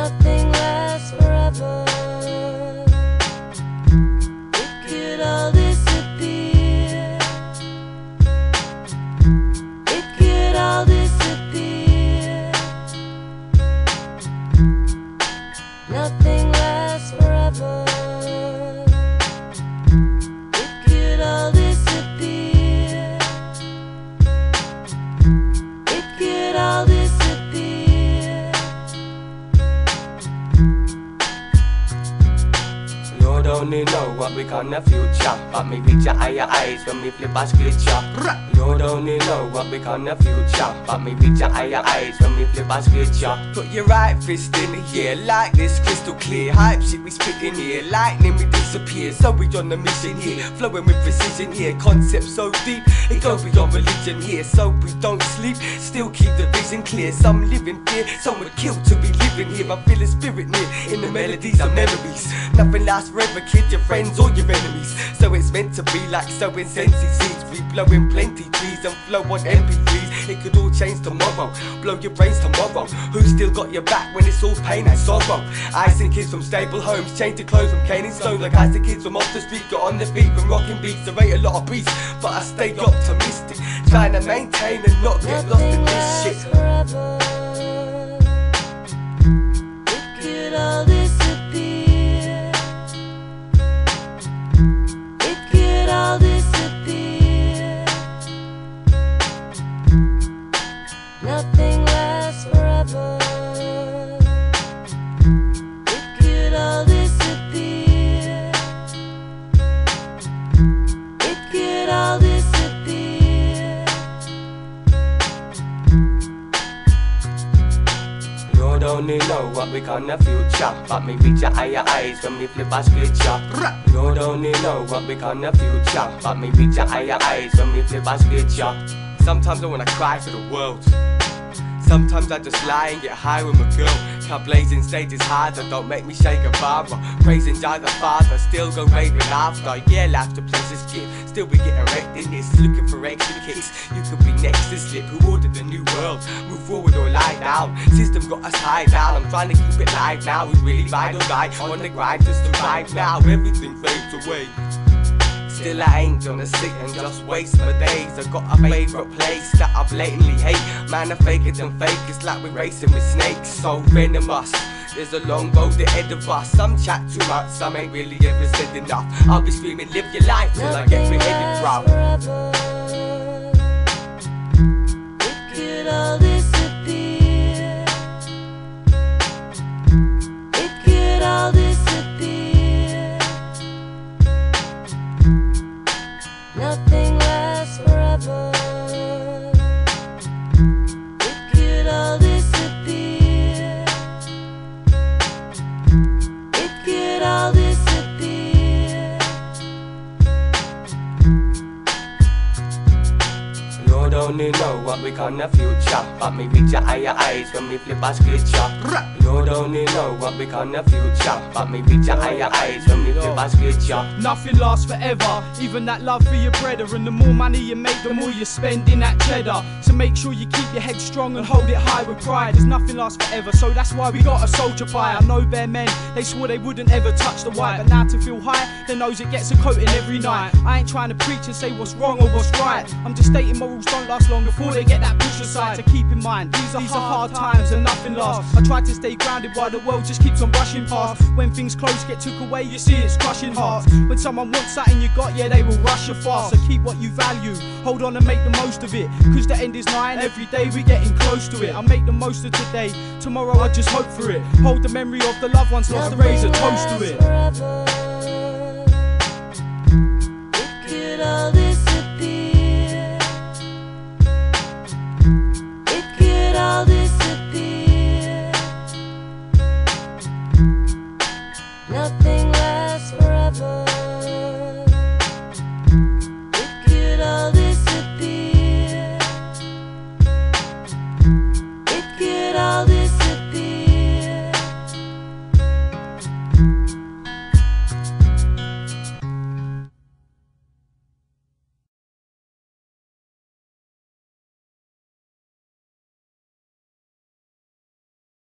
Nothing lasts forever. It could all disappear. It could all disappear. Nothing lasts forever. Become the future. But me a higher heights when me flip a. Lord only know what we call the future. But me a higher heights when me flip a scripture. Put your right fist in the air like this crystal clear. Hype shit we spitting here. Lightning we disappear. So we on the mission here. Flowing with precision here. Concept so deep. It goes beyond religion here. So we don't sleep. Still keep the vision clear. Some live in fear. Some would kill to be living here. I feel the spirit near. In the melodies and memories. Nothing lasts forever, kid. Your friends or your enemies. So it's meant to be like sowing sensei seeds. We blowing plenty trees and flow on MP3s. It could all change tomorrow. Blow your brains tomorrow. Who still got your back when it's all pain and sorrow? I see kids from stable homes, change the clothes from cane and stone. Like I see kids from off the street, got on their feet from rocking beats. There ain't a lot of beats, but I stay optimistic. Trying to maintain and not get lost in this shit. Lord need know what we gonna future. But me reach a higher heights when me flip a scripture. Lord only know what we gonna future. But me reach a higher heights when me flip a scripture. Sometimes I wanna cry for the world. Sometimes I just lie and get high with my girl. Can't blazing stages harder, don't make me shake a barber. Praising God the Father, still go raving after. Yeah, life's a pleasure's gift. Still be getting wrecked in this, looking for extra kicks. You could be next to slip. Who ordered the new world? Move forward or lie down. System got us high down. I'm trying to keep it live now. We really ride or die on the grind just to survive now. Everything fades away. Still I ain't gonna sit and just waste my days. I got a favourite place that I blatantly hate. Man, I fake it and fake, it's like we're racing with snakes. So venomous there's a long road ahead of us. Some chat too much, some ain't really ever said enough. I'll be screaming, live your life till I get beheaded, bro only know what we gonna future But me a higher heights when me flip a scripture Lord only know what we gonna future But me a higher heights when me flip a scripture Nothing lasts forever, even that love for your brother. And the more money you make, the more you spend in that cheddar. So make sure you keep your head strong and hold it high with pride. Cause nothing lasts forever, so that's why we got a soldier fire. I know their men, they swore they wouldn't ever touch the white. But now to feel high, they knows it gets a coating every night. I ain't trying to preach and say what's wrong or what's right. I'm just stating morals don't last long before they get that push aside. So keep in mind, these are, hard times and nothing lasts. I try to stay grounded while the world just keeps on rushing past. When things close get took away, you see it's crushing hearts. When someone wants something you got, yeah, they will rush you fast. So keep what you value, hold on and make the most of it. Cause the end is nigh and every day we getting close to it. I make the most of today, tomorrow I just hope for it. Hold the memory of the loved ones lost, raise a toast to it. Forever.